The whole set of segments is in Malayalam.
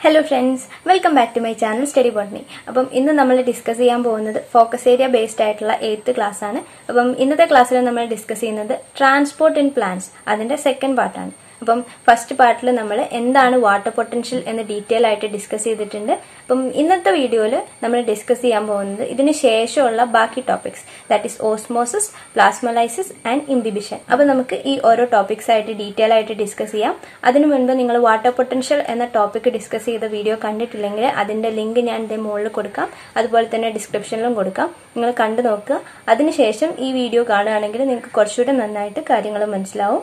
Hello friends welcome back to my channel study botany അപ്പം ഇന്ന് നമ്മൾ ഡിസ്കസ് ചെയ്യാൻ പോകുന്നത് ഫോക്കസ് ഏരിയ ബേസ്ഡ് ആയിട്ടുള്ള എയ്ത്ത് ക്ലാസ് ആണ്. അപ്പം ഇന്നത്തെ ക്ലാസ്സിൽ നമ്മൾ ഡിസ്കസ് ചെയ്യുന്നത് ട്രാൻസ്പോർട്ട് ഇൻ പ്ലാന്റ്സ് അതിന്റെ സെക്കൻഡ് പാർട്ടാണ് അപ്പം ഫസ്റ്റ് പാർട്ടിൽ നമ്മൾ എന്താണ് വാട്ടർ പൊട്ടൻഷ്യൽ എന്ന് ഡീറ്റെയിൽ ആയിട്ട് ഡിസ്കസ് ചെയ്തിട്ടുണ്ട്. അപ്പം ഇന്നത്തെ വീഡിയോയിൽ നമ്മൾ ഡിസ്കസ് ചെയ്യാൻ പോകുന്നത് ഇതിന് ശേഷമുള്ള ബാക്കി topics that is osmosis plasmolysis and imbibition അപ്പം നമുക്ക് ഈ ഓരോ ടോപ്പിക്സ് ആയിട്ട് ഡീറ്റെയിൽ ആയിട്ട് ഡിസ്കസ് ചെയ്യാം. അതിനു മുൻപ് നിങ്ങൾ വാട്ടർ പൊട്ടൻഷ്യൽ എന്ന ടോപ്പിക് ഡിസ്കസ് ചെയ്ത വീഡിയോ കണ്ടിട്ടില്ലെങ്കിൽ അതിന്റെ ലിങ്ക് ഞാൻ ഇതിന്റെ മുകളിൽ കൊടുക്കാം. അതുപോലെ തന്നെ ഡിസ്ക്രിപ്ഷനിലും കൊടുക്കാം. നിങ്ങൾ കണ്ടു നോക്കുക. അതിനുശേഷം ഈ വീഡിയോ കാണുകയാണെങ്കിൽ നിങ്ങൾക്ക് കുറച്ചുകൂടെ നന്നായിട്ട് കാര്യങ്ങൾ മനസ്സിലാവും.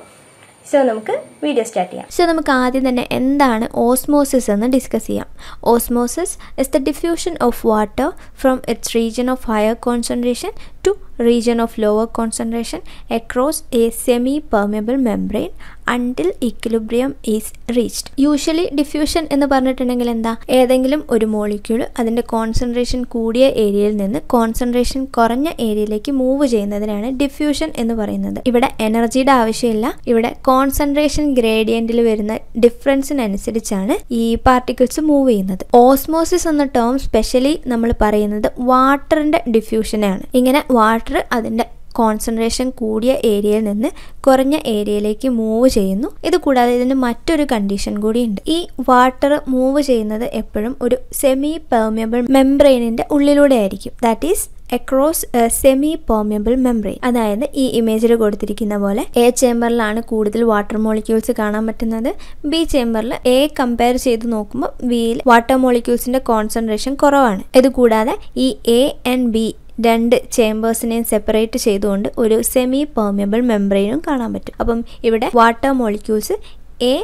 സോ നമുക്ക് വീഡിയോ സ്റ്റാർട്ട് ചെയ്യാം. സോ നമുക്ക് ആദ്യം തന്നെ എന്താണ് ഓസ്മോസിസ് എന്ന് ഡിസ്കസ് ചെയ്യാം. Osmosis is the diffusion of water from its region of higher concentration to region lower concentration across a semi permeable membrane until equilibrium is reached usually diffusion എന്ന് പറഞ്ഞിട്ടുണ്ടെങ്കിൽ എന്താ? ഏതെങ്കിലും ഒരു മോളിക്യൂൾ അതിന്റെ കോൺസെൻട്രേഷൻ കൂടിയ ഏരിയയിൽ നിന്ന് കോൺസെൻട്രേഷൻ കുറഞ്ഞ ഏരിയയിലേക്ക് മൂവ് ചെയ്യുന്നതിനാണ് ഡിഫ്യൂഷൻ എന്ന് പറയുന്നത്. ഇവിടെ എനർജിയുടെ ആവശ്യമില്ല. ഇവിടെ കോൺസെൻട്രേഷൻ ഗ്രേഡിയന്റിൽ വരുന്ന ഡിഫറൻസിനനുസരിച്ചാണ് ഈ പാർട്ടിക്കിൾസ് മൂവ് ചെയ്യുന്നത്. ഓസ്മോസിസ് എന്ന ടേം സ്പെഷ്യലി നമ്മൾ പറയുന്നത് വാട്ടറിന്റെ ഡിഫ്യൂഷനാണ് ഇങ്ങനെ വാട്ടർ അതിന്റെ കോൺസെൻട്രേഷൻ കൂടിയ ഏരിയയിൽ നിന്ന് കുറഞ്ഞ ഏരിയയിലേക്ക് മൂവ് ചെയ്യുന്നു. ഇത് കൂടാതെ ഇതിന് മറ്റൊരു കണ്ടീഷൻ കൂടിയുണ്ട്. ഈ വാട്ടർ മൂവ് ചെയ്യുന്നത് എപ്പോഴും ഒരു സെമി പെർമിയബിൾ മെംബ്രെയിനിന്റെ ഉള്ളിലൂടെ ആയിരിക്കും. That is across semi permeable membrane അതായത് ഈ ഇമേജിൽ കൊടുത്തിരിക്കുന്ന പോലെ എ ചേംബറിലാണ് കൂടുതൽ വാട്ടർ മോളിക്യൂൾസ് കാണാൻ പറ്റുന്നത്. ബി ചേംബറിൽ എ കമ്പയർ ചെയ്ത് നോക്കുമ്പോൾ ബിയിൽ വാട്ടർ മോളിക്യൂൾസിന്റെ കോൺസെൻട്രേഷൻ കുറവാണ്. ഇത് കൂടാതെ ഈ എ ആൻഡ് ബി രണ്ട് ചേംബേഴ്സിനെയും സെപ്പറേറ്റ് ചെയ്തുകൊണ്ട് ഒരു സെമി പെർമിയബിൾ മെംബ്രെയിനും കാണാൻ പറ്റും. അപ്പം ഇവിടെ വാട്ടർ മോളിക്യൂൾസ് എ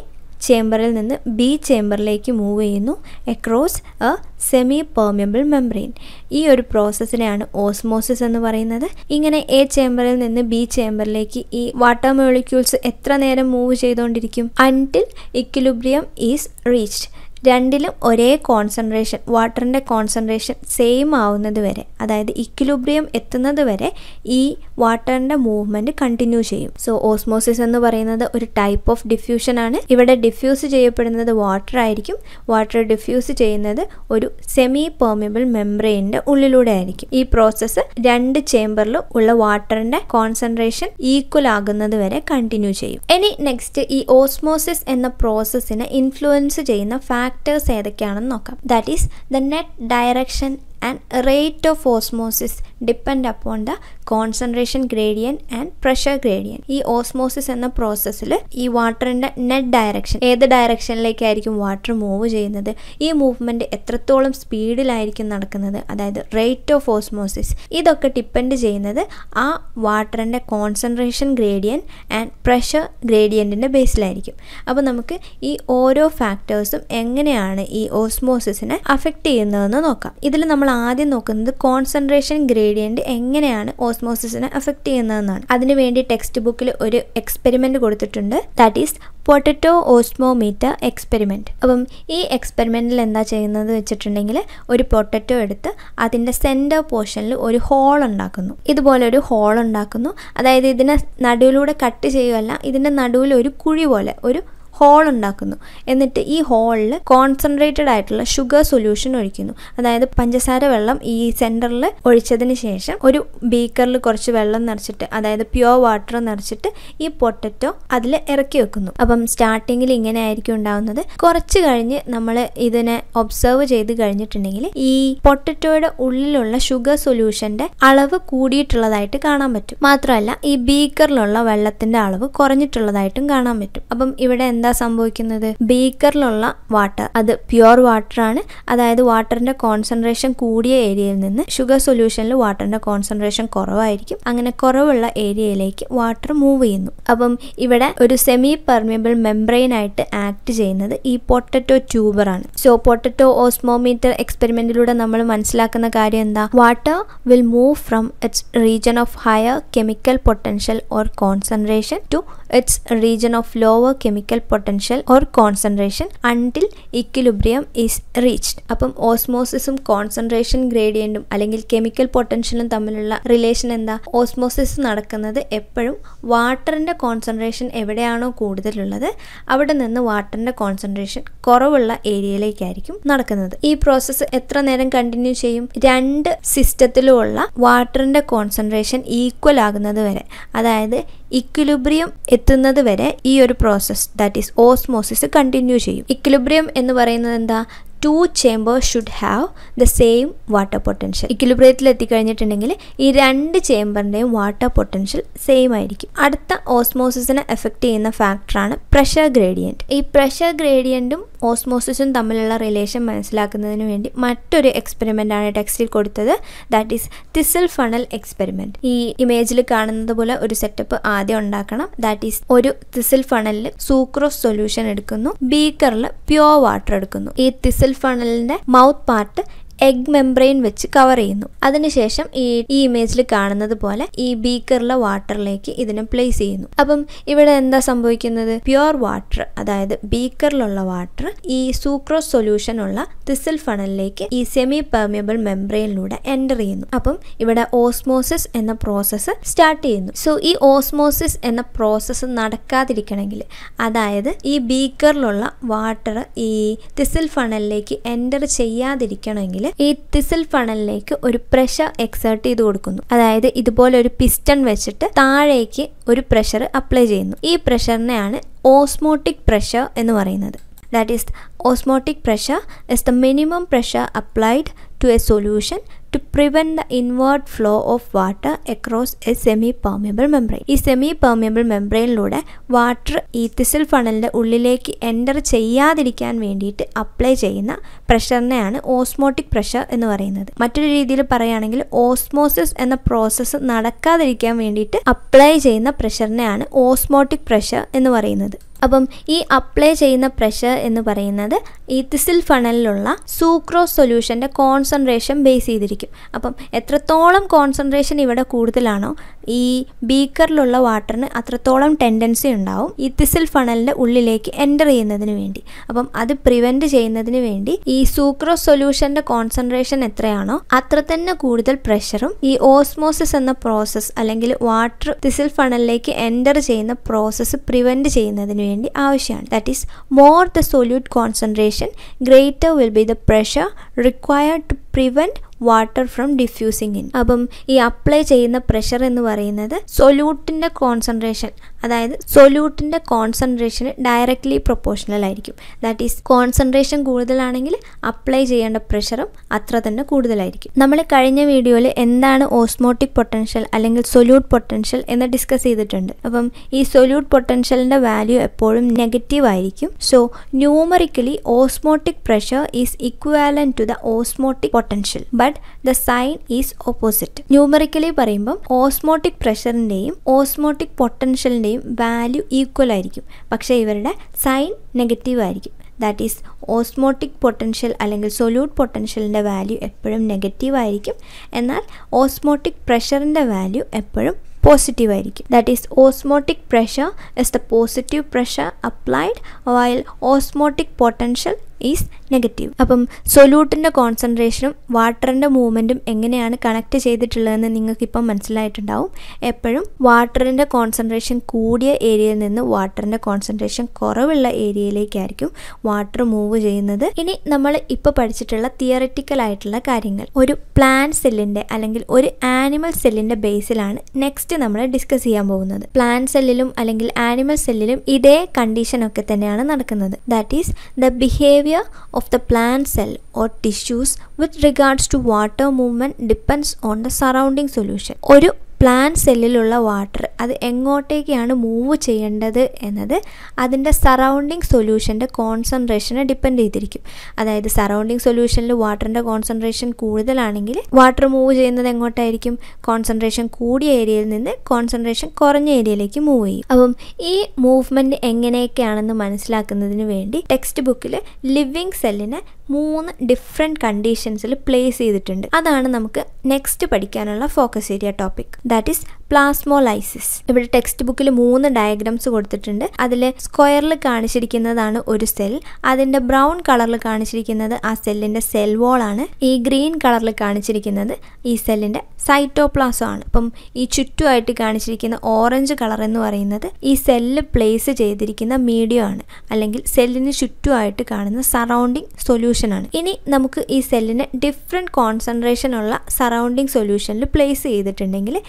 ചേംബറിൽ നിന്ന് ബി ചേംബറിലേക്ക് മൂവ് ചെയ്യുന്നു across a semi permeable membrane ഈ ഒരു പ്രോസസ്സിനെയാണ് ഓസ്മോസിസ് എന്ന് പറയുന്നത്. ഇങ്ങനെ എ ചേംബറിൽ നിന്ന് ബി ചേംബറിലേക്ക് ഈ വാട്ടർ മോളിക്യൂൾസ് എത്ര നേരം മൂവ് ചെയ്തുകൊണ്ടിരിക്കും? അന്റിൽ ഇക്വിലിബ്രിയം ഈസ് റീച്ച്ഡ് രണ്ടിലും ഒരേ കോൺസെൻട്രേഷൻ വാട്ടറിന്റെ കോൺസെൻട്രേഷൻ സെയിം ആവുന്നത് വരെ അതായത് ഇക്വിലിബ്രിയം എത്തുന്നത് വരെ ഈ വാട്ടറിന്റെ മൂവ്മെന്റ് കണ്ടിന്യൂ ചെയ്യും. സോ ഓസ്മോസിസ് എന്ന് പറയുന്നത് ഒരു ടൈപ്പ് ഓഫ് ഡിഫ്യൂഷൻ ആണ്. ഇവിടെ ഡിഫ്യൂസ് ചെയ്യപ്പെടുന്നത് വാട്ടർ ആയിരിക്കും. വാട്ടർ ഡിഫ്യൂസ് ചെയ്യുന്നത് ഒരു സെമി പെർമിബിൾ മെംബ്രെയിന്റെ ഉള്ളിലൂടെ ആയിരിക്കും. ഈ പ്രോസസ്സ് രണ്ട് ചേംബറിലും ഉള്ള വാട്ടറിന്റെ കോൺസെൻട്രേഷൻ ഈക്വൽ ആകുന്നത് വരെ കണ്ടിന്യൂ ചെയ്യും. ഇനി നെക്സ്റ്റ് ഈ ഓസ്മോസിസ് എന്ന പ്രോസസ്സിനെ ഇൻഫ്ലുവൻസ് ചെയ്യുന്ന ഫാക്ടേഴ്സ് ഏതൊക്കെയാണെന്ന് നോക്കാം. That is the net direction and rate of osmosis depend upon the concentration gradient and pressure gradient ഈ ഓസ്മോസിസ് എന്ന പ്രോസസ്സിൽ ഈ വാട്ടറിന്റെ നെറ്റ് ഡയറക്ഷൻ ഏത് ഡയറക്ഷനിലേക്കായിരിക്കും വാട്ടർ മൂവ് ചെയ്യുന്നത്? ഈ മൂവ്മെന്റ് എത്രത്തോളം സ്പീഡിലായിരിക്കും നടക്കുന്നത്? അതായത് റേറ്റ് ഓഫ് ഓസ്മോസിസ് ഇതൊക്കെ ഡിപ്പെൻഡ് ചെയ്യുന്നത് ആ വാട്ടറിന്റെ കോൺസെൻട്രേഷൻ ഗ്രേഡിയൻ ആൻഡ് പ്രഷർ ഗ്രേഡിയന്റിന്റെ ബേസിലായിരിക്കും അപ്പോൾ നമുക്ക് ഈ ഓരോ ഫാക്ടേഴ്സും എങ്ങനെയാണ് ഈ ഓസ്മോസിസിനെ അഫക്റ്റ് ചെയ്യുന്നതെന്ന് നോക്കാം. ഇതിൽ നമ്മൾ ആദ്യം നോക്കുന്നത് കോൺസെൻട്രേഷൻ ഗ്രേഡിയന്റ് എങ്ങനെയാണ് ഓസ്മോസിസിനെ അഫക്റ്റ് ചെയ്യുന്നതെന്നാണ്. അതിനുവേണ്ടി ടെക്സ്റ്റ് ബുക്കിൽ ഒരു എക്സ്പെരിമെന്റ് കൊടുത്തിട്ടുണ്ട്. That is potato osmometer experiment അപ്പം ഈ എക്സ്പെരിമെന്റിൽ എന്താ ചെയ്യുന്നത് വെച്ചിട്ടുണ്ടെങ്കിൽ ഒരു പൊട്ടറ്റോ എടുത്ത് അതിന്റെ സെന്റർ പോർഷനിൽ ഒരു ഹോൾ ഉണ്ടാക്കുന്നു. ഇതുപോലെ ഒരു ഹോൾ ഉണ്ടാക്കുന്നു. അതായത് ഇതിനെ നടുവിലൂടെ കട്ട് ചെയ്യുകയല്ല ഇതിന്റെ നടുവിൽ ഒരു കുഴി പോലെ ഒരു ഹോൾ ഉണ്ടാക്കുന്നു. എന്നിട്ട് ഈ ഹോളിൽ കോൺസെൻട്രേറ്റഡ് ആയിട്ടുള്ള ഷുഗർ സൊല്യൂഷൻ ഒഴിക്കുന്നു. അതായത് പഞ്ചസാര വെള്ളം ഈ സെന്ററിൽ ഒഴിച്ചതിന് ശേഷം ഒരു ബീക്കറിൽ കുറച്ച് വെള്ളം നിറച്ചിട്ട് അതായത് പ്യുവർ വാട്ടർ നിറച്ചിട്ട് ഈ പൊട്ടറ്റോ അതിൽ ഇറക്കി വെക്കുന്നു. അപ്പം സ്റ്റാർട്ടിങ്ങിൽ ഇങ്ങനെ ആയിരിക്കും ഉണ്ടാവുന്നത്. കുറച്ച് കഴിഞ്ഞ് നമ്മൾ ഇതിനെ ഒബ്സർവ് ചെയ്ത് കഴിഞ്ഞിട്ടുണ്ടെങ്കിൽ ഈ പൊട്ടറ്റോയുടെ ഉള്ളിലുള്ള ഷുഗർ സൊല്യൂഷന്റെ അളവ് കൂടിയിട്ടുള്ളതായിട്ട് കാണാൻ പറ്റും. മാത്രമല്ല ഈ ബീക്കറിലുള്ള വെള്ളത്തിന്റെ അളവ് കുറഞ്ഞിട്ടുള്ളതായിട്ടും കാണാൻ പറ്റും. അപ്പം ഇവിടെ എന്താ സംഭവിക്കുന്നത്? ബീക്കറിലുള്ള വാട്ടർ. അത് പ്യുവർ വാട്ടർ ആണ് അതായത് വാട്ടറിന്റെ കോൺസെൻട്രേഷൻ കൂടിയ ഏരിയയിൽ നിന്ന് ഷുഗർ സൊല്യൂഷനിൽ വാട്ടറിന്റെ കോൺസെൻട്രേഷൻ കുറവായിരിക്കും. അങ്ങനെ കുറവുള്ള ഏരിയയിലേക്ക് വാട്ടർ മൂവ് ചെയ്യുന്നു. അപ്പം ഇവിടെ ഒരു സെമി പെർമിയബിൾ മെംബ്രെയിൻ ആയിട്ട് ആക്ട് ചെയ്യുന്നത് ഈ പൊട്ടറ്റോ ട്യൂബർ ആണ് സോ പൊട്ടറ്റോ ഓസ്മോമീറ്റർ എക്സ്പെരിമെന്റിലൂടെ നമ്മൾ മനസ്സിലാക്കുന്ന കാര്യം എന്താ? Water will move from its region of higher chemical potential or concentration to its region of lower chemical potential or concentration until equilibrium is reached അപ്പം ഓസ്മോസിസും കോൺസെൻട്രേഷൻ ഗ്രേഡിയന്റും അല്ലെങ്കിൽ കെമിക്കൽ പൊട്ടൻഷ്യലും തമ്മിലുള്ള റിലേഷൻ എന്താ? ഓസ്മോസിസ് നടക്കുന്നത് എപ്പോഴും വാട്ടറിന്റെ കോൺസെൻട്രേഷൻ എവിടെയാണോ കൂടുതലുള്ളത് അവിടെ നിന്ന് വാട്ടറിന്റെ കോൺസെൻട്രേഷൻ കുറവുള്ള ഏരിയയിലേക്കായിരിക്കും നടക്കുന്നത്. ഈ പ്രോസസ്സ് എത്ര നേരം കണ്ടിന്യൂ ചെയ്യും? രണ്ട് സിസ്റ്റത്തിലുമുള്ള വാട്ടറിന്റെ കോൺസെൻട്രേഷൻ ഈക്വൽ ആകുന്നത് വരെ. അതായത് ഇക്വിലിബ്രിയം എത്തുന്നത് വരെ ഈ ഒരു process that is osmosis continue ചെയ്യും. ഇക്വിലിബ്രിയം എന്ന് പറയുന്നത് എന്താ? Two chambers should have the same water potential ഇക്വിലിബ്രിയത്തിൽ എത്തിക്കഴിഞ്ഞിട്ടുണ്ടെങ്കിൽ ഈ രണ്ട് ചേമ്പറിന്റെയും വാട്ടർ പൊട്ടൻഷ്യൽ സെയിം ആയിരിക്കും. അടുത്ത ഓസ്മോസിസിനെ എഫക്റ്റ് ചെയ്യുന്ന ഫാക്ടറാണ് പ്രഷർ ഗ്രേഡിയന്റ് ഈ പ്രഷർ ഗ്രേഡിയന്റും ഓസ്മോസിസും തമ്മിലുള്ള റിലേഷൻ മനസ്സിലാക്കുന്നതിന് വേണ്ടി മറ്റൊരു എക്സ്പെരിമെന്റ് ആണ് ടെക്സ്റ്റിൽ കൊടുത്തത്. That is thistle funnel experiment ഈ ഇമേജിൽ കാണുന്നത് പോലെ ഒരു സെറ്റപ്പ് ആദ്യം ഉണ്ടാക്കണം. ദാറ്റ് ഈസ് ഒരു തിസിൽ ഫണലിൽ സൂക്രോസ് സൊല്യൂഷൻ എടുക്കുന്നു. ബീക്കറിൽ പ്യുവർ വാട്ടർ എടുക്കുന്നു. ഈ തിസിൽ ഫണലിന്റെ മൗത്ത് പാർട്ട് എഗ് മെംബ്രെയിൻ വെച്ച് കവർ ചെയ്യുന്നു. അതിനുശേഷം ഈ ഈ ഇമേജിൽ കാണുന്നത് പോലെ ഈ ബീക്കറിലെ വാട്ടറിലേക്ക് ഇതിനെ പ്ലേസ് ചെയ്യുന്നു. അപ്പം ഇവിടെ എന്താ സംഭവിക്കുന്നത്? പ്യുവർ വാട്ടർ അതായത് ബീക്കറിലുള്ള വാട്ടർ ഈ സൂക്രോസ് സൊല്യൂഷൻ ഉള്ള തിസിൽ ഫണലിലേക്ക് ഈ സെമി പെർമിയബിൾ മെംബ്രെയിനിലൂടെ എന്റർ ചെയ്യുന്നു. അപ്പം ഇവിടെ ഓസ്മോസിസ് എന്ന പ്രോസസ്സ് സ്റ്റാർട്ട് ചെയ്യുന്നു. സോ ഈ ഓസ്മോസിസ് എന്ന പ്രോസസ്സ് നടക്കാതിരിക്കണമെങ്കിൽ അതായത് ഈ ബീക്കറിലുള്ള വാട്ടർ ഈ തിസിൽ ഫണലിലേക്ക് എന്റർ ചെയ്യാതിരിക്കണമെങ്കിൽ ഈ തിസിൽ ഫണലിലേക്ക് ഒരു പ്രഷർ എക്സേർട്ട് ചെയ്ത് കൊടുക്കുന്നു. അതായത് ഇതുപോലെ ഒരു പിസ്റ്റൺ വെച്ചിട്ട് താഴേക്ക് ഒരു പ്രഷർ അപ്ലൈ ചെയ്യുന്നു. ഈ പ്രഷറിനെയാണ് ഓസ്മോട്ടിക് പ്രഷർ എന്ന് പറയുന്നത്. That is osmotic pressure is the minimum pressure applied to a solution to prevent the inward flow of water across a semi permeable membrane. ഈ സെമി പെർമിയബിൾ മെംബ്രെയിനിലൂടെ വാട്ടർ ഈ തിസിൽ ഫണലിന്റെ ഉള്ളിലേക്ക് എന്റർ ചെയ്യാതിരിക്കാൻ വേണ്ടിയിട്ട് അപ്ലൈ ചെയ്യുന്ന പ്രഷറിനെയാണ് ഓസ്മോട്ടിക് പ്രഷർ എന്ന് പറയുന്നത്. മറ്റൊരു രീതിയിൽ പറയുകയാണെങ്കിൽ ഓസ്മോസിസ് എന്ന പ്രോസസ്സ് നടക്കാതിരിക്കാൻ വേണ്ടിയിട്ട് അപ്ലൈ ചെയ്യുന്ന പ്രഷറിനെയാണ് ഓസ്മോട്ടിക് പ്രഷർ എന്ന് പറയുന്നത്. അപ്പം ഈ അപ്ലൈ ചെയ്യുന്ന പ്രഷർ എന്ന് പറയുന്നത് ഈ തിസിൽ ഫണലിലുള്ള സൂക്രോസ് സൊല്യൂഷന്റെ കോൺസെൻട്രേഷൻ ബേസ് ചെയ്തിരിക്കും. അപ്പം എത്രത്തോളം കോൺസെൻട്രേഷൻ ഇവിടെ കൂടുതലാണോ ഈ ബീക്കറിലുള്ള വാട്ടറിന് അത്രത്തോളം ടെൻഡൻസി ഉണ്ടാവും ഈ തിസിൽ ഫണലിന്റെ ഉള്ളിലേക്ക് എന്റർ ചെയ്യുന്നതിന് വേണ്ടി. അപ്പം അത് പ്രിവെന്റ് ചെയ്യുന്നതിന് വേണ്ടി ഈ സൂക്രോസ് സൊല്യൂഷന്റെ കോൺസെൻട്രേഷൻ എത്രയാണോ അത്ര തന്നെ കൂടുതൽ പ്രഷറും ഈ ഓസ്മോസിസ് എന്ന പ്രോസസ്സ് അല്ലെങ്കിൽ വാട്ടർ തിസിൽ ഫണലിലേക്ക് എന്റർ ചെയ്യുന്ന പ്രോസസ്സ് പ്രിവെന്റ് ചെയ്യുന്നതിന് വേണ്ടി ആവശ്യമാണ്. That is more the solute concentration greater will be the pressure required to prevent water from diffusing in അപ്പം ഈ അപ്ലൈ ചെയ്യുന്ന പ്രഷർ എന്ന് പറയുന്നത് സൊല്യൂട്ടിന്റെ കോൺസെൻട്രേഷൻ അതായത് സൊല്യൂട്ടിന്റെ കോൺസെൻട്രേഷന് ഡയറക്റ്റ്ലി പ്രൊപ്പോർഷണൽ ആയിരിക്കും. ദാറ്റ് ഈസ് കോൺസെൻട്രേഷൻ കൂടുതലാണെങ്കിൽ അപ്ലൈ ചെയ്യേണ്ട പ്രഷറും അത്ര തന്നെ കൂടുതലായിരിക്കും. നമ്മൾ കഴിഞ്ഞ വീഡിയോയിൽ എന്താണ് ഓസ്മോട്ടിക് പൊട്ടൻഷ്യൽ അല്ലെങ്കിൽ സൊല്യൂട്ട് പൊട്ടൻഷ്യൽ എന്ന് ഡിസ്കസ് ചെയ്തിട്ടുണ്ട്. അപ്പം ഈ സൊല്യൂട്ട് പൊട്ടൻഷ്യലിന്റെ വാല്യൂ എപ്പോഴും നെഗറ്റീവ് ആയിരിക്കും. So numerically osmotic pressure is equal to the osmotic potential but the sign is opposite numerically പറയുമ്പം ഓസ്മോട്ടിക് പ്രഷറിന്റെയും ഓസ്മോട്ടിക് പൊട്ടൻഷ്യലിന്റെയും വാല്യൂ ഈക്വൽ ആയിരിക്കും. പക്ഷേ ഇവരുടെ സൈൻ നെഗറ്റീവ് ആയിരിക്കും. ദാറ്റ് ഈസ് ഓസ്മോട്ടിക് പൊട്ടൻഷ്യൽ അല്ലെങ്കിൽ സൊല്യൂട്ട് പൊട്ടൻഷ്യലിന്റെ വാല്യൂ എപ്പോഴും നെഗറ്റീവ് ആയിരിക്കും. എന്നാൽ ഓസ്മോട്ടിക് പ്രഷറിന്റെ വാല്യൂ എപ്പോഴും പോസിറ്റീവ് ആയിരിക്കും. That is osmotic pressure is the positive pressure applied while osmotic potential is negative അപ്പം സൊല്യൂട്ടിന്റെ കോൺസെൻട്രേഷനും വാട്ടറിന്റെ മൂവ്മെന്റും എങ്ങനെയാണ് കണക്ട് ചെയ്തിട്ടുള്ളതെന്ന് നിങ്ങൾക്കിപ്പം മനസ്സിലായിട്ടുണ്ടാവും. എപ്പോഴും വാട്ടറിന്റെ കോൺസെൻട്രേഷൻ കൂടിയ ഏരിയയിൽ നിന്ന് വാട്ടറിന്റെ കോൺസെൻട്രേഷൻ കുറവുള്ള ഏരിയയിലേക്കായിരിക്കും വാട്ടർ മൂവ് ചെയ്യുന്നത്. ഇനി നമ്മൾ ഇപ്പോൾ പഠിച്ചിട്ടുള്ള തിയററ്റിക്കൽ ആയിട്ടുള്ള കാര്യങ്ങൾ. ഒരു പ്ലാന്റ് സെല്ലിന്റെ അല്ലെങ്കിൽ ഒരു ആനിമൽ സെല്ലിന്റെ ബേസിലാണ് നെക്സ്റ്റ് നമ്മൾ ഡിസ്കസ് ചെയ്യാൻ പോകുന്നത്. പ്ലാന്റ് സെല്ലിലും അല്ലെങ്കിൽ ആനിമൽ സെല്ലിലും ഇതേ കണ്ടീഷനൊക്കെ തന്നെയാണ് നടക്കുന്നത്. That is the behaviour of the plant cell or tissues with regards to water movement depends on the surrounding solution. ഒരു പ്ലാന്റ് സെല്ലിലുള്ള വാട്ടർ അത് എങ്ങോട്ടേക്കാണ് മൂവ് ചെയ്യേണ്ടത് എന്നത് അതിന്റെ സറൗണ്ടിങ് സൊല്യൂഷന്റെ കോൺസെൻട്രേഷനെ ഡിപ്പെൻഡ് ചെയ്തിരിക്കും. അതായത് സറൗണ്ടിങ് സൊല്യൂഷനിൽ വാട്ടറിന്റെ കോൺസെൻട്രേഷൻ കൂടുതലാണെങ്കിൽ വാട്ടർ മൂവ് ചെയ്യുന്നത് എങ്ങോട്ടായിരിക്കും? കോൺസെൻട്രേഷൻ കൂടിയ ഏരിയയിൽ നിന്ന് കോൺസെൻട്രേഷൻ കുറഞ്ഞ ഏരിയയിലേക്ക് മൂവ് ചെയ്യും. അപ്പം ഈ മൂവ്മെന്റ് എങ്ങനെയൊക്കെയാണെന്ന് മനസ്സിലാക്കുന്നതിന് വേണ്ടി ടെക്സ്റ്റ് ബുക്കിൽ ലിവിങ് സെല്ലിനെ മൂന്ന് ഡിഫറെന്റ് കണ്ടീഷൻസിൽ പ്ലേസ് ചെയ്തിട്ടുണ്ട്. അതാണ് നമുക്ക് നെക്സ്റ്റ് പഠിക്കാനുള്ള focus area topic that is plasmolysis. ഇവിടെ ടെക്സ്റ്റ് ബുക്കിൽ മൂന്ന് ഡയഗ്രാംസ് കൊടുത്തിട്ടുണ്ട്. അതിൽ സ്ക്വയറിൽ കാണിച്ചിരിക്കുന്നതാണ് ഒരു സെൽ. അതിന്റെ ബ്രൗൺ കളറിൽ കാണിച്ചിരിക്കുന്നത് ആ സെല്ലിന്റെ സെൽ വോൾ ആണ്. ഈ ഗ്രീൻ കളറിൽ കാണിച്ചിരിക്കുന്നത് ഈ സെല്ലിന്റെ സൈറ്റോപ്ലാസം ആണ്. അപ്പം ഈ ചുറ്റുമായിട്ട് കാണിച്ചിരിക്കുന്ന ഓറഞ്ച് കളർ എന്ന് പറയുന്നത് ഈ സെല്ല് പ്ലേസ് ചെയ്തിരിക്കുന്ന മീഡിയം ആണ്. അല്ലെങ്കിൽ സെല്ലിന് ചുറ്റുമായിട്ട് കാണുന്ന സറൗണ്ടിങ് സൊല്യൂഷൻ ആണ്. ഇനി നമുക്ക് ഈ സെല്ലിന് ഡിഫറെന്റ് കോൺസെൻട്രേഷൻ ഉള്ള സറൗണ്ടിങ് സൊല്യൂഷനിൽ പ്ലേസ് ചെയ്തിട്ടുണ്ടെങ്കിൽ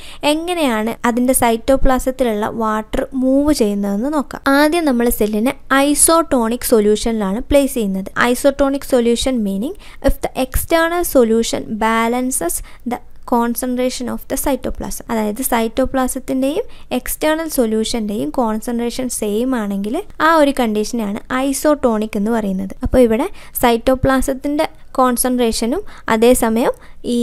എങ്ങനെയാണ് അതിന്റെ സൈറ്റോപ്ലാസത്തിലുള്ള വാട്ടർ മൂവ് ചെയ്യുന്നതെന്ന് നോക്കാം. ആദ്യം നമ്മൾ സെല്ലിനെ ഐസോട്ടോണിക് സൊല്യൂഷനിലാണ് പ്ലേസ് ചെയ്യുന്നത്. Isotonic solution meaning if the external solution balances the concentration of the cytoplasm. അതായത് സൈറ്റോപ്ലാസത്തിന്റെയും എക്സ്റ്റേണൽ സൊല്യൂഷന്റെയും കോൺസെൻട്രേഷൻ സെയിം ആണെങ്കിൽ ആ ഒരു കണ്ടീഷനെയാണ് ഐസോട്ടോണിക് എന്ന് പറയുന്നത്. അപ്പോൾ ഇവിടെ സൈറ്റോപ്ലാസത്തിന്റെ കോൺസെൻട്രേഷനും അതേസമയം ഈ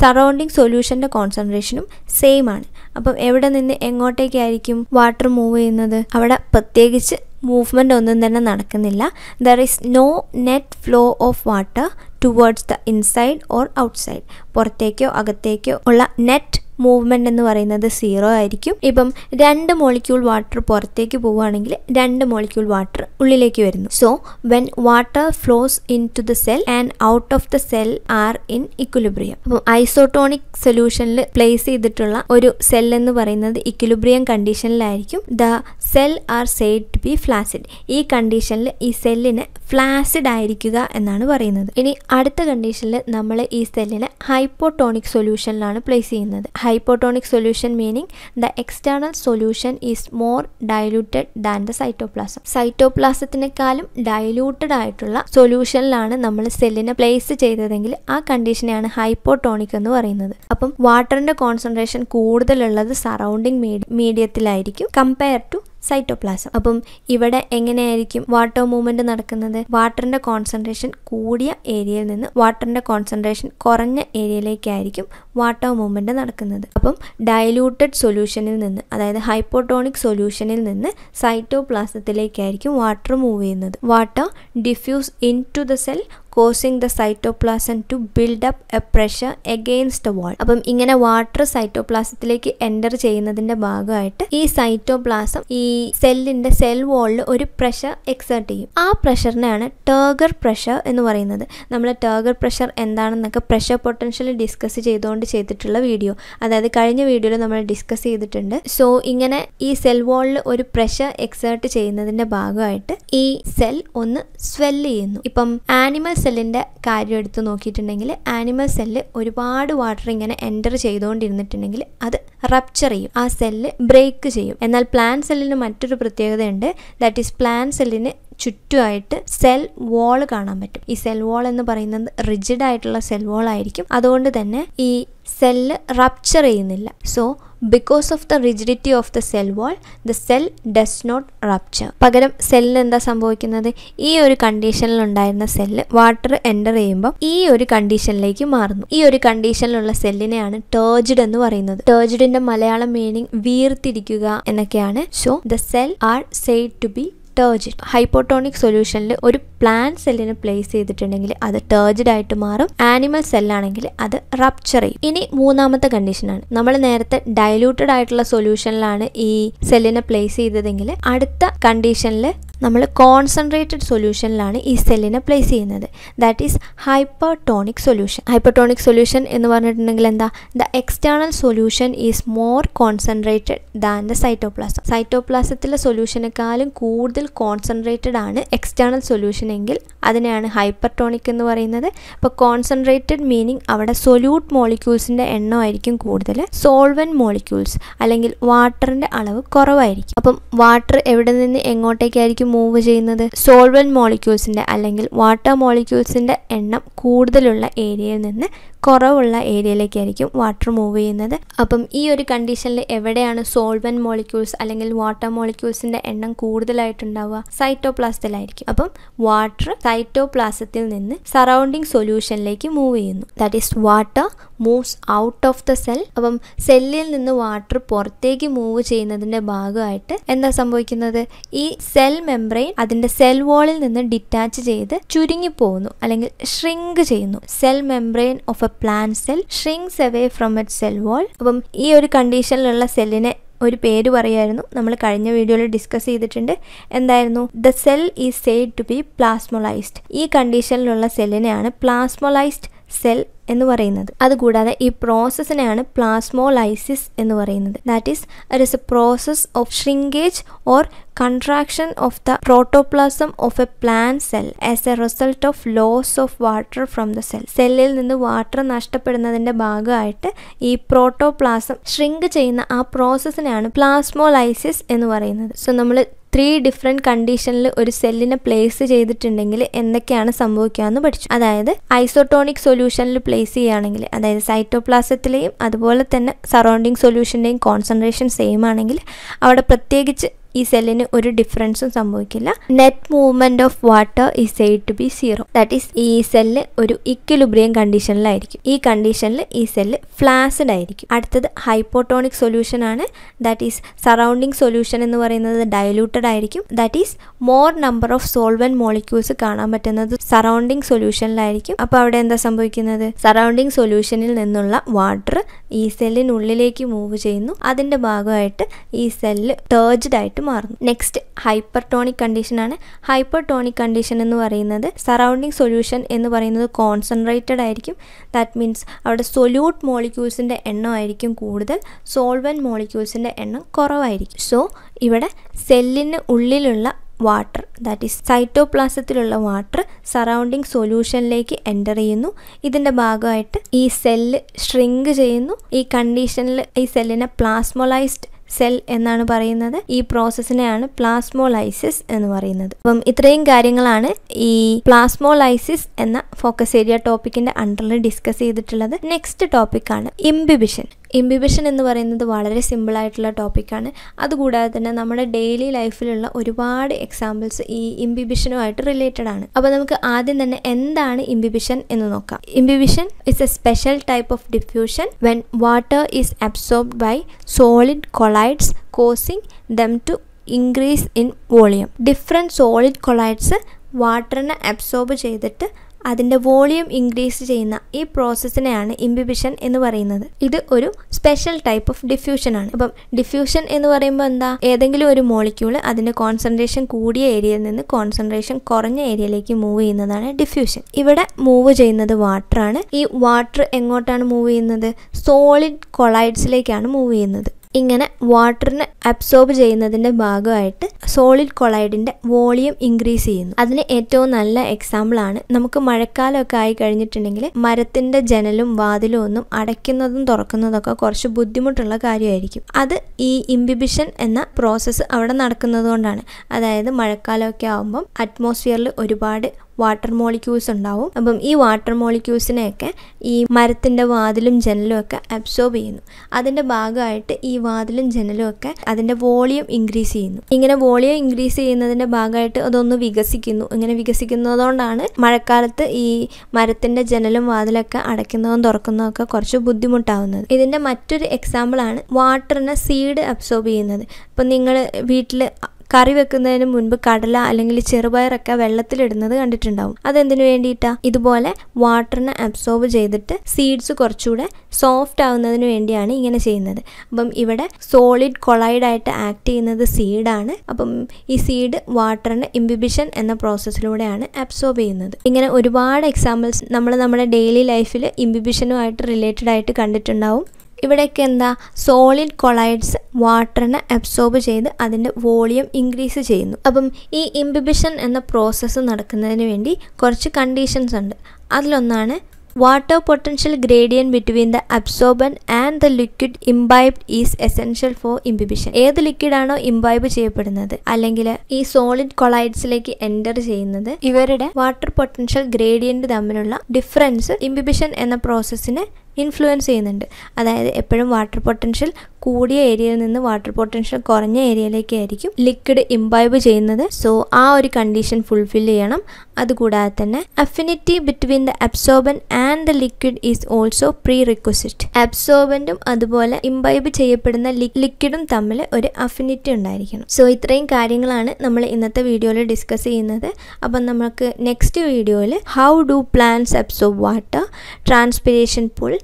സറൗണ്ടിങ് സൊല്യൂഷന്റെ കോൺസെൻട്രേഷനും സെയിം ആണ് അപ്പം എവിടെ നിന്ന് എങ്ങോട്ടേക്കായിരിക്കും വാട്ടർ മൂവ് ചെയ്യുന്നത്? അവിടെ പ്രത്യേകിച്ച് മൂവ്മെന്റ് ഒന്നും തന്നെ നടക്കുന്നില്ല. There is no net flow of water towards the inside or outside പുറത്തേക്കോ അകത്തേക്കോ ഉള്ള നെറ്റ് മൂവ്മെന്റ് എന്ന് പറയുന്നത് സീറോ ആയിരിക്കും. ഇപ്പം രണ്ട് മോളിക്യൂൾ വാട്ടർ പുറത്തേക്ക് പോവുകയാണെങ്കിൽ രണ്ട് മോളിക്യൂൾ വാട്ടർ ഉള്ളിലേക്ക് വരുന്നു. So when water flows in to the cell and out of the cell are in equilibrium അപ്പം ഐസോട്ടോണിക് സൊല്യൂഷനിൽ പ്ലേസ് ചെയ്തിട്ടുള്ള ഒരു സെൽ എന്ന് പറയുന്നത് equilibrium കണ്ടീഷനിലായിരിക്കും the cell are said to be flaccid ഈ കണ്ടീഷനിൽ ഈ സെല്ലിന് ഫ്ലാസിഡ് ആയിരിക്കുക എന്നാണ് പറയുന്നത്. ഇനി അടുത്ത കണ്ടീഷനിൽ നമ്മൾ ഈ സെല്ലിനെ ഹൈപ്പോട്ടോണിക് സൊല്യൂഷനിലാണ് പ്ലേസ് ചെയ്യുന്നത്. Hypotonic solution meaning the external solution is more diluted than the cytoplasm സൈറ്റോപ്ലാസത്തിനേക്കാളും diluted ആയിട്ടുള്ള സൊല്യൂഷനിലാണ് നമ്മൾ സെല്ലിനെ പ്ലേസ് ചെയ്തതെങ്കിൽ ആ കണ്ടീഷനെയാണ് ഹൈപ്പോട്ടോണിക് എന്ന് പറയുന്നത്. അപ്പം വാട്ടറിന്റെ കോൺസെൻട്രേഷൻ കൂടുതലുള്ളത് സറൗണ്ടിങ് മീഡിയത്തിലായിരിക്കും കമ്പയർ ടു സൈറ്റോപ്ലാസം അപ്പം ഇവിടെ എങ്ങനെയായിരിക്കും വാട്ടർ മൂവ്മെന്റ് നടക്കുന്നത്? വാട്ടറിന്റെ കോൺസെൻട്രേഷൻ കൂടിയ ഏരിയയിൽ നിന്ന് വാട്ടറിന്റെ കോൺസെൻട്രേഷൻ കുറഞ്ഞ ഏരിയയിലേക്കായിരിക്കും വാട്ടർ മൂവ്മെന്റ് നടക്കുന്നത്. അപ്പം ഡയലൂട്ടഡ് സൊല്യൂഷനിൽ നിന്ന് അതായത് ഹൈപ്പോട്ടോണിക് സൊല്യൂഷനിൽ നിന്ന് സൈറ്റോപ്ലാസത്തിലേക്കായിരിക്കും വാട്ടർ മൂവ് ചെയ്യുന്നത്. Water diffuse in to the cell causing the cytoplasm to build up a pressure against wall അപ്പം ഇങ്ങനെ വാട്ടർ സൈറ്റോപ്ലാസത്തിലേക്ക് എന്റർ ചെയ്യുന്നതിന്റെ ഭാഗമായിട്ട് ഈ സൈറ്റോപ്ലാസം ഈ സെല്ലിന്റെ സെൽ വാളിൽ ഒരു പ്രഷർ എക്സേർട്ട് ചെയ്യും. ആ പ്രഷറിനെയാണ് ടേഗർ പ്രഷർ എന്ന് പറയുന്നത്. നമ്മൾ ടേഗർ പ്രഷർ എന്താണെന്നൊക്കെ പ്രഷർ പൊട്ടൻഷ്യൽ ഡിസ്കസ് ചെയ്തുകൊണ്ട് ചെയ്തിട്ടുള്ള വീഡിയോ അതായത് കഴിഞ്ഞ വീഡിയോയിൽ നമ്മൾ ഡിസ്കസ് ചെയ്തിട്ടുണ്ട്. സോ ഇങ്ങനെ ഈ സെൽ വാളിൽ ഒരു പ്രഷർ എക്സേർട്ട് ചെയ്യുന്നതിന്റെ ഭാഗമായിട്ട് ഈ സെൽ ഒന്ന് സ്വെല്ല് ചെയ്യുന്നു. ഇപ്പം ആനിമൽ സെല്ലിന്റെ കാര്യം എടുത്ത് നോക്കിയിട്ടുണ്ടെങ്കിൽ ആനിമൽ സെല്ല് ഒരുപാട് വാട്ടർ ഇങ്ങനെ എന്റർ ചെയ്തുകൊണ്ടിരുന്നിട്ടുണ്ടെങ്കിൽ അത് റപ്ചർ ചെയ്യും. ആ സെല്ല് ബ്രേക്ക് ചെയ്യും. എന്നാൽ പ്ലാൻ സെല്ലിന് മറ്റൊരു പ്രത്യേകതയുണ്ട്. ദാറ്റ് ഈസ് പ്ലാൻ സെല്ലിന് ചുറ്റുമായിട്ട് സെൽ വോൾ കാണാൻ പറ്റും. ഈ സെൽ വോൾ എന്ന് പറയുന്നത് റിജിഡ് ആയിട്ടുള്ള സെൽ വോൾ ആയിരിക്കും. അതുകൊണ്ട് തന്നെ ഈ സെല്ല് റപ്ചർ ചെയ്യുന്നില്ല. So because of the rigidity of the cell wall the cell does not rupture പകരം സെല്ലിന് എന്താ സംഭവിക്കുന്നത്? ഈ ഒരു കണ്ടീഷനിൽ ഉണ്ടായിരുന്ന സെല്ല് വാട്ടർ എന്റർ ചെയ്യുമ്പോൾ ഈ ഒരു കണ്ടീഷനിലേക്ക് മാറുന്നു. ഈ ഒരു കണ്ടീഷനിലുള്ള സെല്ലിനെയാണ് ടേർജിഡ് എന്ന് പറയുന്നത്. ടേർജിഡിന്റെ മലയാളം മീനിങ് വീർത്തിരിക്കുക എന്നൊക്കെയാണ്. So the cell are said to be turgid hypotonic സൊല്യൂഷനിൽ ഒരു പ്ലാൻ സെല്ലിന് പ്ലേസ് ചെയ്തിട്ടുണ്ടെങ്കിൽ അത് ടേർജിഡ് ആയിട്ട് മാറും. ആനിമൽ സെല്ലാണെങ്കിൽ അത് റപ്ചർ ചെയ്യും. ഇനി മൂന്നാമത്തെ കണ്ടീഷനാണ് നമ്മൾ നേരത്തെ ഡൈലൂട്ടഡ് ആയിട്ടുള്ള സൊല്യൂഷനിലാണ് ഈ സെല്ലിനെ പ്ലേസ് ചെയ്തതെങ്കിൽ അടുത്ത കണ്ടീഷനിൽ നമ്മൾ കോൺസെൻട്രേറ്റഡ് സൊല്യൂഷനിലാണ് ഈ സെല്ലിനെ പ്ലേസ് ചെയ്യുന്നത്. That is hypertonic solution hypertonic solution എന്ന് പറഞ്ഞിട്ടുണ്ടെങ്കിൽ എന്താ? The external solution is more concentrated than the cytoplasm സൈറ്റോപ്ലാസത്തിലെ സൊല്യൂഷനേക്കാളും കൂടുതൽ കോൺസെൻട്രേറ്റഡ് ആണ് എക്സ്റ്റേണൽ സൊല്യൂഷൻ എങ്കിൽ അതിനെയാണ് ഹൈപ്പർടോണിക് എന്ന് പറയുന്നത്. അപ്പോൾ കോൺസെൻട്രേറ്റഡ് മീനിങ് അവിടെ സൊല്യൂട്ട് മോളിക്യൂൾസിന്റെ എണ്ണമായിരിക്കും കൂടുതൽ സോൾവൻ മോളിക്യൂൾസ് അല്ലെങ്കിൽ വാട്ടറിന്റെ അളവ് കുറവായിരിക്കും. അപ്പം വാട്ടർ എവിടെ നിന്ന് എങ്ങോട്ടേക്കായിരിക്കും മൂവ് ചെയ്യുന്നത്. സോൾവൻ മോളിക്യൂൾസിന്റെ അല്ലെങ്കിൽ വാട്ടർ മോളിക്യൂൾസിന്റെ എണ്ണം കൂടുതലുള്ള ഏരിയയിൽ നിന്ന് കുറവുള്ള ഏരിയയിലേക്കായിരിക്കും വാട്ടർ മൂവ് ചെയ്യുന്നത്. അപ്പം ഈ ഒരു കണ്ടീഷനിൽ എവിടെയാണ് സോൾവൻ മോളിക്യൂൾസ് അല്ലെങ്കിൽ വാട്ടർ മോളിക്യൂൾസിന്റെ എണ്ണം കൂടുതലായിട്ടുണ്ടാവുക? സൈറ്റോപ്ലാസത്തിലായിരിക്കും അപ്പം വാട്ടർ സൈറ്റോപ്ലാസത്തിൽ നിന്ന് സറൗണ്ടിങ് സൊല്യൂഷനിലേക്ക് മൂവ് ചെയ്യുന്നു. That is water moves out of the cell അപ്പം സെല്ലിൽ നിന്ന് വാട്ടർ പുറത്തേക്ക് മൂവ് ചെയ്യുന്നതിന്റെ ഭാഗമായിട്ട് എന്താ സംഭവിക്കുന്നത്? ഈ സെൽ മെംബ്രെയിൻ അതിന്റെ സെൽ വാളിൽ നിന്ന് ഡിറ്റാച്ച് ചെയ്ത് ചുരുങ്ങി പോകുന്നു അല്ലെങ്കിൽ ഷ്രിങ്ക് ചെയ്യുന്നു. Cell membrane of a plant cell shrinks away from it cell wall അപ്പം ഈ ഒരു കണ്ടീഷനിലുള്ള സെല്ലിനെ ഒരു പേര് പറയായിരുന്നു. നമ്മൾ കഴിഞ്ഞ വീഡിയോയിൽ ഡിസ്കസ് ചെയ്തിട്ടുണ്ട്. എന്തായിരുന്നു? The cell is said to be plasmolysed ഈ കണ്ടീഷനിലുള്ള സെല്ലിനെയാണ് പ്ലാസ്മോളൈസ്ഡ് സെൽ എന്ന് പറയുന്നത്. അതുകൂടാതെ ഈ പ്രോസസ്സിനെയാണ് പ്ലാസ്മോലൈസിസ് എന്ന് പറയുന്നത്. That is it is a process of shrinkage or contraction of the protoplasm of a plant cell as a result of loss of water from the cell സെല്ലിൽ നിന്ന് വാട്ടർ നഷ്ടപ്പെടുന്നതിന്റെ ഭാഗമായിട്ട് ഈ പ്രോട്ടോപ്ലാസം ഷ്രിങ്ക് ചെയ്യുന്ന ആ പ്രോസസ്സിനെയാണ് പ്ലാസ്മോലൈസിസ് എന്ന് പറയുന്നത്. സോ നമ്മൾ ത്രീ ഡിഫറെന്റ് കണ്ടീഷനിൽ ഒരു സെല്ലിനെ പ്ലേസ് ചെയ്തിട്ടുണ്ടെങ്കിൽ എന്തൊക്കെയാണ് സംഭവിക്കുക എന്ന് പഠിച്ചു. അതായത് ഐസോട്ടോണിക് സൊല്യൂഷനിൽ പ്ലേസ് ചെയ്യുകയാണെങ്കിൽ അതായത് സൈറ്റോപ്ലാസത്തിലെയും അതുപോലെ തന്നെ സറൗണ്ടിങ് സൊല്യൂഷന്റെയും കോൺസെൻട്രേഷൻ സെയിം ആണെങ്കിൽ അവിടെ പ്രത്യേകിച്ച് ഈ സെല്ലിന് ഒരു ഡിഫറൻസും സംഭവിക്കില്ല. Net movement of water is said to be zero that is ഈ സെല്ല് ഒരു ഇക്വിലിബ്രിയം കണ്ടീഷനിലായിരിക്കും ഈ കണ്ടീഷനിൽ ഈ സെല്ല് ഫ്ലാസിഡ് ആയിരിക്കും. അടുത്തത് ഹൈപ്പോട്ടോണിക് സൊല്യൂഷൻ ആണ്. ദാറ്റ് ഈസ് സറൗണ്ടിങ് സൊല്യൂഷൻ എന്ന് പറയുന്നത് ഡയലൂട്ടഡ് ആയിരിക്കും. That is more number of solvent molecules കാണാൻ പറ്റുന്നത് സറൗണ്ടിങ് സൊല്യൂഷനിലായിരിക്കും അപ്പോൾ അവിടെ എന്താ സംഭവിക്കുന്നത്? സറൗണ്ടിങ് സൊല്യൂഷനിൽ നിന്നുള്ള വാട്ടർ ഈ സെല്ലിനുള്ളിലേക്ക് മൂവ് ചെയ്യുന്നു. അതിന്റെ ഭാഗമായിട്ട് ഈ സെല്ല് ടേർജ്ഡ് ആയിട്ട് മാറുന്നു. നെക്സ്റ്റ് ഹൈപ്പർ ഹൈപ്പർടോണിക് കണ്ടീഷനാണ് ഹൈപ്പർടോണിക് കണ്ടീഷൻ എന്ന് പറയുന്നത് സറൗണ്ടിങ് സൊല്യൂഷൻ എന്ന് പറയുന്നത് കോൺസെൻട്രേറ്റഡ് ആയിരിക്കും. ദാറ്റ് മീൻസ് അവിടെ സൊല്യൂട്ട് മോളിക്യൂൾസിന്റെ എണ്ണം ആയിരിക്കും കൂടുതൽ. സോൾവൻ മോളിക്യൂൾസിന്റെ എണ്ണം കുറവായിരിക്കും. സോ ഇവിടെ സെല്ലിന് ഉള്ളിലുള്ള വാട്ടർ ദാറ്റ് ഈസ് സൈറ്റോപ്ലാസത്തിലുള്ള വാട്ടർ സറൗണ്ടിങ് സൊല്യൂഷനിലേക്ക് എന്റർ ചെയ്യുന്നു. ഇതിന്റെ ഭാഗമായിട്ട് ഈ സെല്ല് ഷ്രിങ്ക് ചെയ്യുന്നു. ഈ കണ്ടീഷനിൽ ഈ സെല്ലിനെ പ്ലാസ്മോലൈസ്ഡ് സെൽ എന്നാണ് പറയുന്നത്. ഈ പ്രോസസ്സിനെയാണ് പ്ലാസ്മോലൈസിസ് എന്ന് പറയുന്നത്. അപ്പം ഇത്രയും കാര്യങ്ങളാണ് ഈ പ്ലാസ്മോലൈസിസ് എന്ന ഫോക്കസ് ഏരിയ ടോപ്പിക്കിന്റെ അണ്ടറിൽ ഡിസ്കസ് ചെയ്തിട്ടുള്ളത്. നെക്സ്റ്റ് ടോപ്പിക്കാണ് ഇംബിബിഷൻ. ഇംബിബിഷൻ എന്ന് പറയുന്നത് വളരെ സിമ്പിളായിട്ടുള്ള ടോപ്പിക്കാണ് അതുകൂടാതെ തന്നെ നമ്മുടെ ഡെയിലി ലൈഫിലുള്ള ഒരുപാട് എക്സാമ്പിൾസ് ഈ ഇംബിബിഷനുമായിട്ട് റിലേറ്റഡ് ആണ്. അപ്പോൾ നമുക്ക് ആദ്യം തന്നെ എന്താണ് ഇംബിബിഷൻ എന്ന് നോക്കാം. Imbibition is a special type of diffusion when water is absorbed by solid colloids causing them to increase in volume different solid colloids വാട്ടറിനെ absorb ചെയ്തിട്ട് അതിന്റെ വോളിയം ഇൻക്രീസ് ചെയ്യുന്ന ഈ പ്രോസസ്സിനെയാണ് ഇംബിബിഷൻ എന്ന് പറയുന്നത്. ഇത് ഒരു സ്പെഷ്യൽ ടൈപ്പ് ഓഫ് ഡിഫ്യൂഷൻ ആണ്. അപ്പം ഡിഫ്യൂഷൻ എന്ന് പറയുമ്പോൾ എന്താ? ഏതെങ്കിലും ഒരു മോളിക്യൂൾ അതിന്റെ കോൺസെൻട്രേഷൻ കൂടിയ ഏരിയയിൽ നിന്ന് കോൺസെൻട്രേഷൻ കുറഞ്ഞ ഏരിയയിലേക്ക് മൂവ് ചെയ്യുന്നതാണ് ഡിഫ്യൂഷൻ. ഇവിടെ മൂവ് ചെയ്യുന്നത് വാട്ടറാണ്. ഈ വാട്ടർ എങ്ങോട്ടാണ് മൂവ് ചെയ്യുന്നത്? സോളിഡ് കൊളൈഡ്സിലേക്കാണ് മൂവ് ചെയ്യുന്നത്. ഇങ്ങനെ വാട്ടറിനെ അബ്സോർബ് ചെയ്യുന്നതിന്റെ ഭാഗമായിട്ട് സോളിഡ് കൊളൈഡിന്റെ വോളിയം ഇൻക്രീസ് ചെയ്യുന്നു. അതിന് ഏറ്റവും നല്ല എക്സാമ്പിൾ ആണ്. നമുക്ക് മഴക്കാലമൊക്കെ ആയി കഴിഞ്ഞിട്ടുണ്ടെങ്കിൽ മരത്തിന്റെ ജനലും വാതിലും ഒന്നും അടയ്ക്കുന്നതും തുറക്കുന്നതൊക്കെ കുറച്ച് ബുദ്ധിമുട്ടുള്ള കാര്യമായിരിക്കും. അത് ഈ ഇംബിബിഷൻ എന്ന പ്രോസസ്സ് അവിടെ നടക്കുന്നത് കൊണ്ടാണ് അതായത് മഴക്കാലമൊക്കെ ആകുമ്പം അറ്റ്മോസ്ഫിയറിൽ ഒരുപാട് വാട്ടർ മോളിക്യൂൾസ് ഉണ്ടാവും. അപ്പം ഈ വാട്ടർ മോളിക്യൂൾസിനെയൊക്കെ ഈ മരത്തിന്റെ വാതിലും ജനലും ഒക്കെ അബ്സോർബ് ചെയ്യുന്നു. അതിന്റെ ഭാഗമായിട്ട് ഈ വാതിലും ജനലും ഒക്കെ അതിന്റെ വോളിയം ഇൻക്രീസ് ചെയ്യുന്നു. ഇങ്ങനെ വോളിയം ഇൻക്രീസ് ചെയ്യുന്നതിന്റെ ഭാഗമായിട്ട് അതൊന്ന് വികസിക്കുന്നു. ഇങ്ങനെ വികസിക്കുന്നതുകൊണ്ടാണ് മഴക്കാലത്ത് ഈ മരത്തിന്റെ ജനലും വാതിലൊക്കെ അടയ്ക്കുന്നതും തുറക്കുന്നതും ഒക്കെ കുറച്ച് ബുദ്ധിമുട്ടാവുന്നത്. ഇതിന്റെ മറ്റൊരു എക്സാമ്പിളാണ് വാട്ടറിനെ സീഡ് അബ്സോർബ് ചെയ്യുന്നത്. ഇപ്പം നിങ്ങൾ വീട്ടിൽ കറി വെക്കുന്നതിന് മുൻപ് കടല അല്ലെങ്കിൽ ചെറുപയറൊക്കെ വെള്ളത്തിലിടുന്നത് കണ്ടിട്ടുണ്ടാവും. അതെന്തിനു വേണ്ടിയിട്ടാ? ഇതുപോലെ വാട്ടറിനെ അബ്സോർബ് ചെയ്തിട്ട് സീഡ്സ് കുറച്ചുകൂടെ സോഫ്റ്റ് ആവുന്നതിന് വേണ്ടിയാണ് ഇങ്ങനെ ചെയ്യുന്നത്. അപ്പം ഇവിടെ സോളിഡ് കൊളൈഡായിട്ട് ആക്ട് ചെയ്യുന്നത് സീഡാണ് അപ്പം ഈ സീഡ് വാട്ടറിനെ ഇംബിബിഷൻ എന്ന പ്രോസസ്സിലൂടെയാണ് അബ്സോർബ് ചെയ്യുന്നത്. ഇങ്ങനെ ഒരുപാട് എക്സാമ്പിൾസ് നമ്മൾ നമ്മുടെ ഡെയിലി ലൈഫിൽ ഇംബിബിഷനുമായിട്ട് റിലേറ്റഡ് ആയിട്ട് കണ്ടിട്ടുണ്ടാവും. ഇവിടെയൊക്കെ എന്താ? സോളിഡ് കൊളൈഡ്സ് വാട്ടറിനെ അബ്സോർബ് ചെയ്ത് അതിന്റെ വോളിയം ഇൻക്രീസ് ചെയ്യുന്നു. അപ്പം ഈ ഇംബിബിഷൻ എന്ന പ്രോസസ്സ് നടക്കുന്നതിന് വേണ്ടി കുറച്ച് കണ്ടീഷൻസ് ഉണ്ട്. അതിലൊന്നാണ് water potential gradient between the absorbent and the liquid imbibed is essential for imbibition ഏത് ലിക്വിഡാണോ ഇംബൈബ് ചെയ്യപ്പെടുന്നത്? അല്ലെങ്കിൽ ഈ സോളിഡ് കൊളൈഡ്സിലേക്ക് എന്റർ ചെയ്യുന്നത് ഇവരുടെ വാട്ടർ പൊട്ടൻഷ്യൽ ഗ്രേഡിയന്റ് തമ്മിലുള്ള ഡിഫറൻസ് ഇംബിബിഷൻ എന്ന പ്രോസസ്സിനെ ഇൻഫ്ലുവൻസ് ചെയ്യുന്നുണ്ട്. അതായത് എപ്പോഴും വാട്ടർ പൊട്ടൻഷ്യൽ കൂടിയ ഏരിയയിൽ നിന്ന് വാട്ടർ പൊട്ടൻഷ്യൽ കുറഞ്ഞ ഏരിയയിലേക്കായിരിക്കും ലിക്വിഡ് ഇംബൈബ് ചെയ്യുന്നത്. സോ ആ ഒരു കണ്ടീഷൻ ഫുൾഫിൽ ചെയ്യണം. അതുകൂടാതെ തന്നെ affinity between the absorbent and the liquid is also prerequisite അബ്സോർബന്റും അതുപോലെ ഇംബൈബ് ചെയ്യപ്പെടുന്ന ലിക്വിഡും തമ്മിൽ ഒരു അഫിനിറ്റി ഉണ്ടായിരിക്കണം. സോ ഇത്രയും കാര്യങ്ങളാണ് നമ്മൾ ഇന്നത്തെ വീഡിയോയിൽ ഡിസ്കസ് ചെയ്യുന്നത്. അപ്പം നമുക്ക് നെക്സ്റ്റ് വീഡിയോയിൽ how do plants absorb water transpiration pull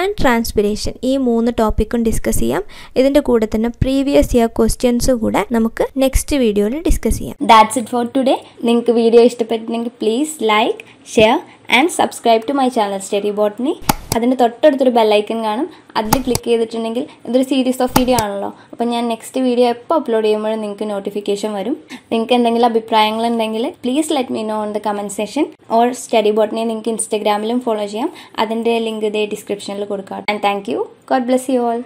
and transpiration ഈ മൂന്ന് ടോപ്പിക്കും ഡിസ്കസ് ചെയ്യാം. ഇതിന്റെ കൂടെ തന്നെ പ്രീവിയസ് ഇയർ ക്വസ്റ്റ്യൻസ് കൂടെ നമുക്ക് നെക്സ്റ്റ് വീഡിയോയിൽ ഡിസ്കസ് ചെയ്യാം. ദാറ്റ്സ് ഇറ്റ് ഫോർ ടുഡേ നിങ്ങൾക്ക് വീഡിയോ ഇഷ്ടപ്പെട്ടിട്ടുണ്ടെങ്കിൽ please like share and subscribe to my channel study botany അതിന്റെ തൊട്ടടുത്തൊരു ബെല്ലൈക്കൺ കാണും. അതിൽ ക്ലിക്ക് ചെയ്തിട്ടുണ്ടെങ്കിൽ ഇതൊരു സീരീസ് ഓഫ് വീഡിയോ ആണല്ലോ. അപ്പോൾ ഞാൻ നെക്സ്റ്റ് വീഡിയോ എപ്പോൾ അപ്ലോഡ് ചെയ്യുമ്പോഴും നിങ്ങൾക്ക് നോട്ടിഫിക്കേഷൻ വരും. നിങ്ങൾക്ക് എന്തെങ്കിലും അഭിപ്രായങ്ങളുണ്ടെങ്കിൽ please let me know on the comment session or study ബോട്ടിനെ നിങ്ങൾക്ക് ഇൻസ്റ്റഗ്രാമിലും ഫോളോ ചെയ്യാം. അതിന്റെ ലിങ്ക് ഇതേ ഡിസ്ക്രിപ്ഷനിൽ കൊടുക്കാം. And thank you God bless you all